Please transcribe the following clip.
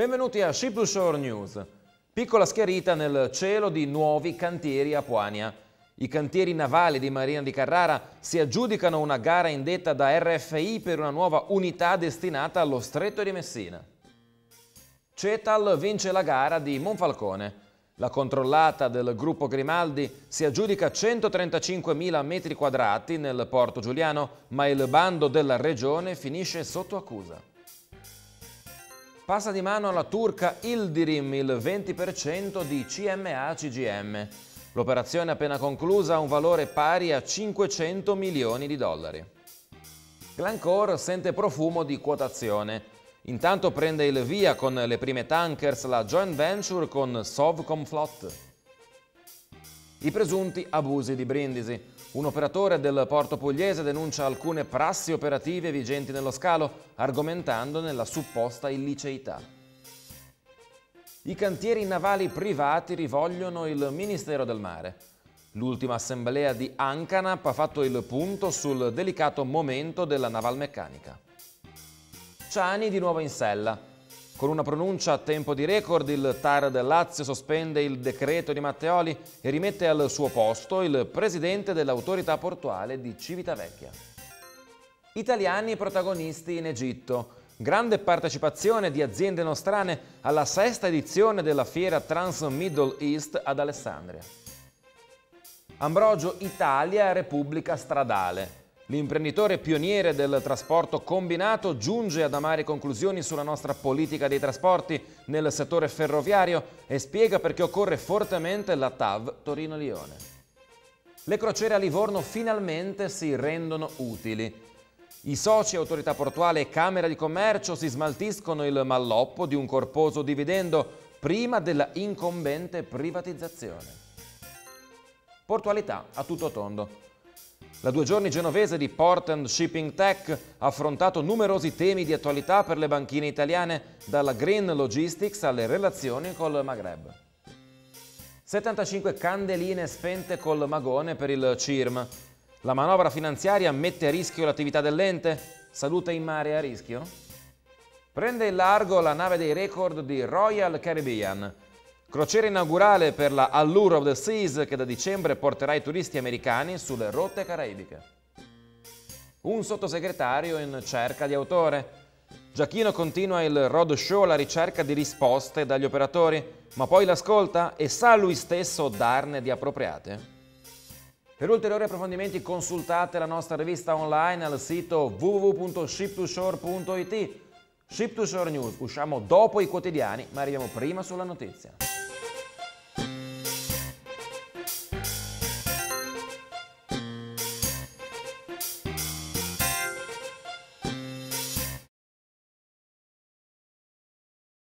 Benvenuti a Shore News. Piccola schiarita nel cielo di nuovi cantieri a Puania. I cantieri navali di Marina di Carrara si aggiudicano una gara indetta da RFI per una nuova unità destinata allo stretto di Messina. Cetal vince la gara di Monfalcone. La controllata del gruppo Grimaldi si aggiudica 135.000 metri quadrati nel porto giuliano, ma il bando della regione finisce sotto accusa. Passa di mano alla turca Ildirim il 20% di CMA-CGM. L'operazione appena conclusa ha un valore pari a 500 milioni di dollari. Glencore sente profumo di quotazione. Intanto prende il via con le prime tankers la joint venture con Sovcomflot. I presunti abusi di Brindisi. Un operatore del porto pugliese denuncia alcune prassi operative vigenti nello scalo, argomentando nella supposta illiceità. I cantieri navali privati rivogliono il Ministero del Mare. L'ultima assemblea di Ancanap ha fatto il punto sul delicato momento della navalmeccanica. Ciani di nuovo in sella. Con una pronuncia a tempo di record il TAR del Lazio sospende il decreto di Matteoli e rimette al suo posto il presidente dell'autorità portuale di Civitavecchia. Italiani protagonisti in Egitto. Grande partecipazione di aziende nostrane alla sesta edizione della fiera Trans Middle East ad Alessandria. Ambrogio Italia Repubblica Stradale. L'imprenditore pioniere del trasporto combinato giunge ad amare conclusioni sulla nostra politica dei trasporti nel settore ferroviario e spiega perché occorre fortemente la TAV Torino-Lione. Le crociere a Livorno finalmente si rendono utili. I soci Autorità Portuale e Camera di Commercio si smaltiscono il malloppo di un corposo dividendo prima della incombente privatizzazione. Portualità a tutto tondo. La due giorni genovese di Port and Shipping Tech ha affrontato numerosi temi di attualità per le banchine italiane, dalla green logistics alle relazioni col Maghreb. 75 candeline spente col magone per il CIRM. La manovra finanziaria mette a rischio l'attività dell'ente? Salute in mare a rischio? Prende in largo la nave dei record di Royal Caribbean. Crociera inaugurale per la Allure of the Seas che da dicembre porterà i turisti americani sulle rotte caraibiche. Un sottosegretario in cerca di autore. Giacchino continua il roadshow alla ricerca di risposte dagli operatori, ma poi l'ascolta e sa lui stesso darne di appropriate? Per ulteriori approfondimenti consultate la nostra rivista online al sito www.ship2shore.it. Ship to Shore News, usciamo dopo i quotidiani, ma arriviamo prima sulla notizia.